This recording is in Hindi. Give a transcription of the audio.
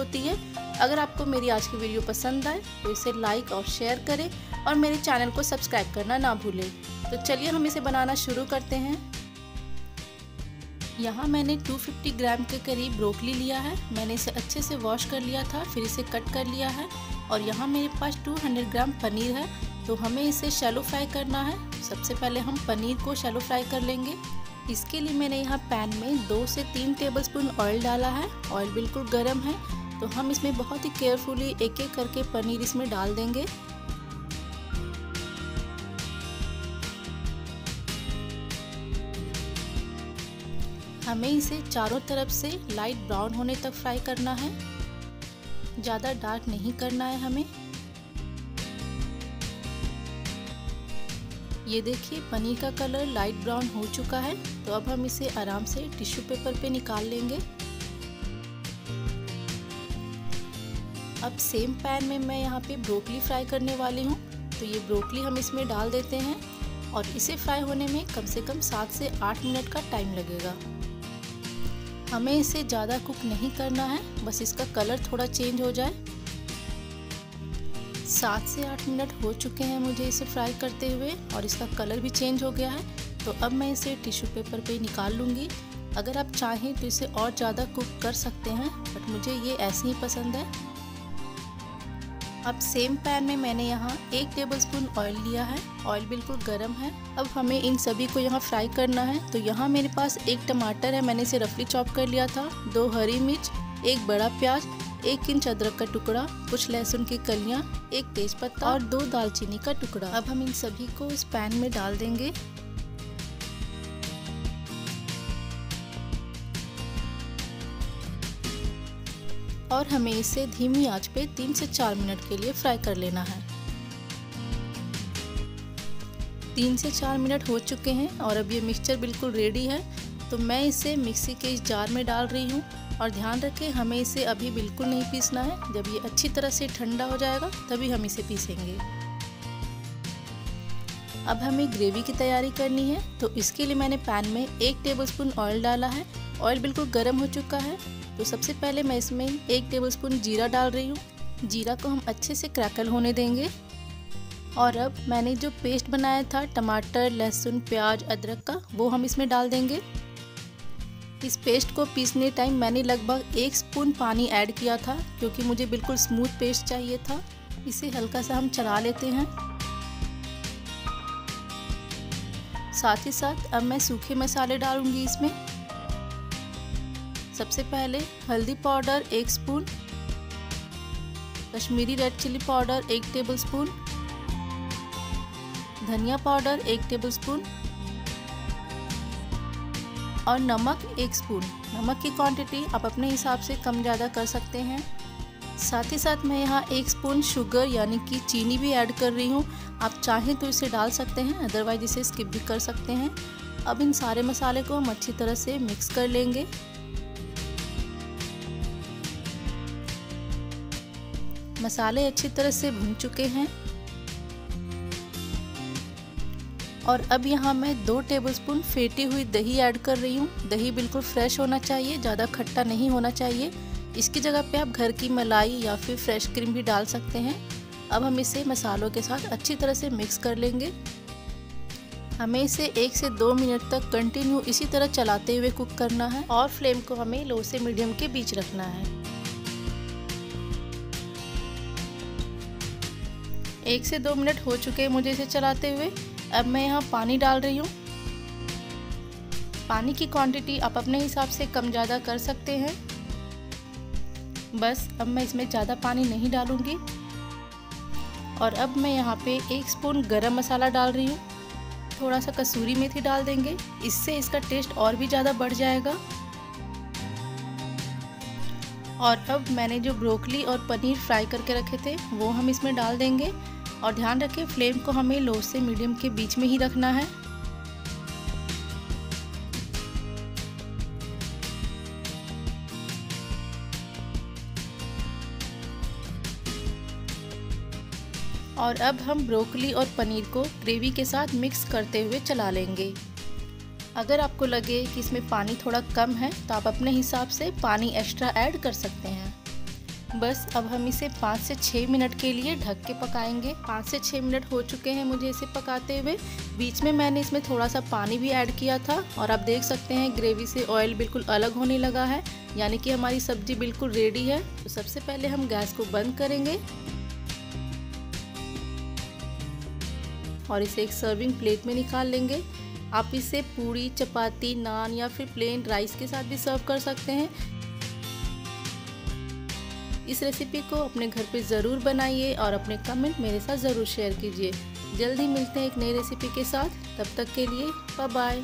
होती है। अगर आपको मेरी आज की वीडियो पसंद आए तो इसे लाइक और शेयर करें और मेरे चैनल को सब्सक्राइब करना ना भूलें। तो चलिए हम इसे बनाना शुरू करते हैं। यहाँ मैंने 250 ग्राम के करीब ब्रोकली लिया है। मैंने इसे अच्छे से वॉश कर लिया था, फिर इसे कट कर लिया है और यहाँ मेरे पास 200 ग्राम पनीर है। तो हमें इसे शैलो फ्राई करना है। सबसे पहले हम पनीर को शैलो फ्राई कर लेंगे। इसके लिए मैंने यहाँ पैन में दो से तीन टेबलस्पून ऑयल डाला है। ऑयल बिल्कुल गर्म है। तो हम इसमें बहुत ही केयरफुली एक एक करके पनीर इसमें डाल देंगे। हमें इसे चारों तरफ़ से लाइट ब्राउन होने तक फ्राई करना है। ज़्यादा डार्क नहीं करना है हमें। ये देखिए, पनीर का कलर लाइट ब्राउन हो चुका है। तो अब हम इसे आराम से टिश्यू पेपर पे निकाल लेंगे। अब सेम पैन में मैं यहाँ पे ब्रोकली फ्राई करने वाली हूँ। तो ये ब्रोकली हम इसमें डाल देते हैं और इसे फ्राई होने में कम से कम सात से आठ मिनट का टाइम लगेगा। हमें इसे ज़्यादा कुक नहीं करना है, बस इसका कलर थोड़ा चेंज हो जाए। सात से आठ मिनट हो चुके हैं मुझे इसे फ्राई करते हुए और इसका कलर भी चेंज हो गया है। तो अब मैं इसे टिश्यू पेपर पे निकाल लूँगी। अगर आप चाहें तो इसे और ज़्यादा कुक कर सकते हैं बट मुझे ये ऐसे ही पसंद है। अब सेम पैन में मैंने यहाँ एक टेबलस्पून ऑयल लिया है। ऑयल बिल्कुल गर्म है। अब हमें इन सभी को यहाँ फ्राई करना है। तो यहाँ मेरे पास एक टमाटर है। मैंने इसे रफली चॉप कर लिया था। दो हरी मिर्च, एक बड़ा प्याज, एक इंच अदरक का टुकड़ा, कुछ लहसुन की कलियाँ, एक तेज पत्ता और दो दालचीनी का टुकड़ा। अब हम इन सभी को इस पैन में डाल देंगे। और हमें इसे धीमी आँच पे तीन से चार मिनट के लिए फ्राई कर लेना है। तीन से चार मिनट हो चुके हैं और अब ये मिक्सचर बिल्कुल रेडी है तो मैं इसे मिक्सी के इस जार में डाल रही हूँ और ध्यान रखें, हमें इसे अभी बिल्कुल नहीं पीसना है। जब ये अच्छी तरह से ठंडा हो जाएगा, तभी हम इसे पीसेंगे। अब हमें ग्रेवी की तैयारी करनी है तो इसके लिए मैंने पैन में एक टेबलस्पून ऑयल डाला है। ऑयल बिल्कुल गर्म हो चुका है। तो सबसे पहले मैं इसमें एक टेबलस्पून जीरा डाल रही हूँ। जीरा को हम अच्छे से क्रैकल होने देंगे। और अब मैंने जो पेस्ट बनाया था, टमाटर, लहसुन, प्याज, अदरक का, वो हम इसमें डाल देंगे। इस पेस्ट को पीसने टाइम मैंने लगभग एक स्पून पानी ऐड किया था, क्योंकि मुझे बिल्कुल स्मूथ पेस्ट चाहिए था। इसे हल्का सा हम चला लेते हैं। साथ ही साथ अब मैं सूखे मसाले डालूँगी इसमें। सबसे पहले हल्दी पाउडर एक spoon, Kashmiri red chili powder एक टेबलस्पून धनिया पाउडर एक टेबलस्पून और नमक एक स्पून। नमक की क्वांटिटी आप अपने हिसाब से कम ज़्यादा कर सकते हैं। साथ ही साथ मैं यहाँ एक स्पून शुगर यानी कि चीनी भी ऐड कर रही हूँ। आप चाहें तो इसे डाल सकते हैं अदरवाइज़ इसे स्किप भी कर सकते हैं। अब इन सारे मसाले को हम अच्छी तरह से मिक्स कर लेंगे। मसाले अच्छी तरह से भुन चुके हैं। और अब यहाँ मैं दो टेबलस्पून फेटी हुई दही ऐड कर रही हूँ। दही बिल्कुल फ्रेश होना चाहिए, ज़्यादा खट्टा नहीं होना चाहिए। इसकी जगह पे आप घर की मलाई या फिर फ्रेश क्रीम भी डाल सकते हैं। अब हम इसे मसालों के साथ अच्छी तरह से मिक्स कर लेंगे। हमें इसे एक से दो मिनट तक कंटिन्यू इसी तरह चलाते हुए कुक करना है। और फ्लेम को हमें लो से मीडियम के बीच रखना है। एक से दो मिनट हो चुके हैं मुझे इसे चलाते हुए। अब मैं यहाँ पानी डाल रही हूँ। पानी की क्वांटिटी आप अपने हिसाब से कम ज़्यादा कर सकते हैं। बस अब मैं इसमें ज़्यादा पानी नहीं डालूँगी। और अब मैं यहाँ पे एक स्पून गरम मसाला डाल रही हूँ। थोड़ा सा कसूरी मेथी डाल देंगे। इससे इसका टेस्ट और भी ज़्यादा बढ़ जाएगा। और अब मैंने जो ब्रोकली और पनीर फ्राई करके रखे थे, वो हम इसमें डाल देंगे। और ध्यान रखें फ्लेम को हमें लो से मीडियम के बीच में ही रखना है। और अब हम ब्रोकली और पनीर को ग्रेवी के साथ मिक्स करते हुए चला लेंगे। अगर आपको लगे कि इसमें पानी थोड़ा कम है तो आप अपने हिसाब से पानी एक्स्ट्रा ऐड कर सकते हैं। बस अब हम इसे पाँच से छः मिनट के लिए ढक के पकाएँगे। पाँच से छः मिनट हो चुके हैं मुझे इसे पकाते हुए। बीच में मैंने इसमें थोड़ा सा पानी भी ऐड किया था और आप देख सकते हैं ग्रेवी से ऑयल बिल्कुल अलग होने लगा है, यानी कि हमारी सब्ज़ी बिल्कुल रेडी है। तो सबसे पहले हम गैस को बंद करेंगे। और इसे एक सर्विंग प्लेट में निकाल लेंगे। आप इसे पूड़ी चपाती, नान या फिर प्लेन राइस के साथ भी सर्व कर सकते हैं। इस रेसिपी को अपने घर पे ज़रूर बनाइए और अपने कमेंट मेरे साथ ज़रूर शेयर कीजिए। जल्दी मिलते हैं एक नई रेसिपी के साथ। तब तक के लिए बाय बाय